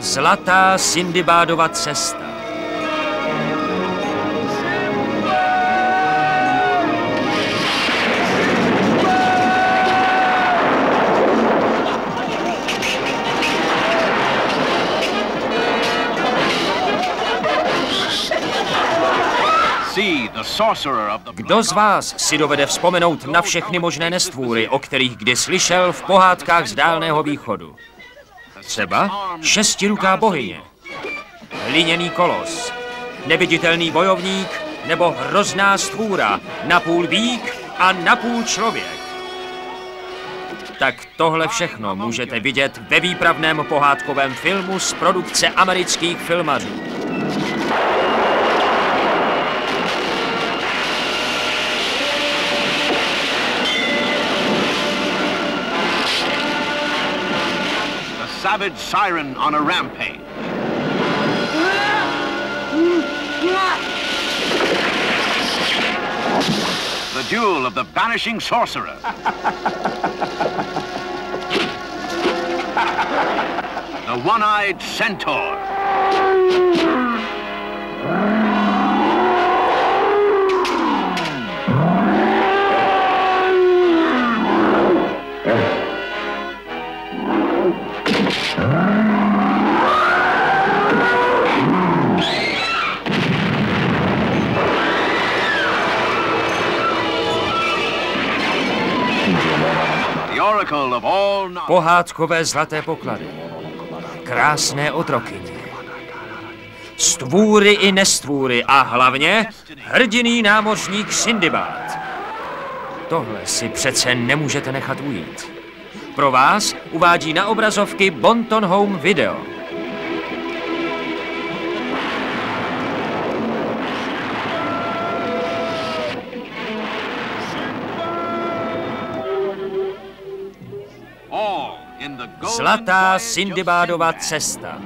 Zlatá Sindibádova cesta. Kdo z vás si dovede vzpomenout na všechny možné nestvůry, o kterých kdy slyšel v pohádkách z dálného východu? Třeba šestiruká bohyně, liněný kolos, neviditelný bojovník nebo hrozná stvůra, napůl vík a napůl člověk. Tak tohle všechno můžete vidět ve výpravném pohádkovém filmu z produkce amerických filmařů. Savage siren on a rampage. The duel of the vanishing sorcerer. the one-eyed centaur. Pohádkové zlaté poklady. Krásné otrokyně. Stvůry i nestvůry a hlavně hrdiný námořník Sindibát. Tohle si přece nemůžete nechat ujít. Pro vás uvádí na obrazovky Bonton Home Video. Zlatá Sindibádova cesta.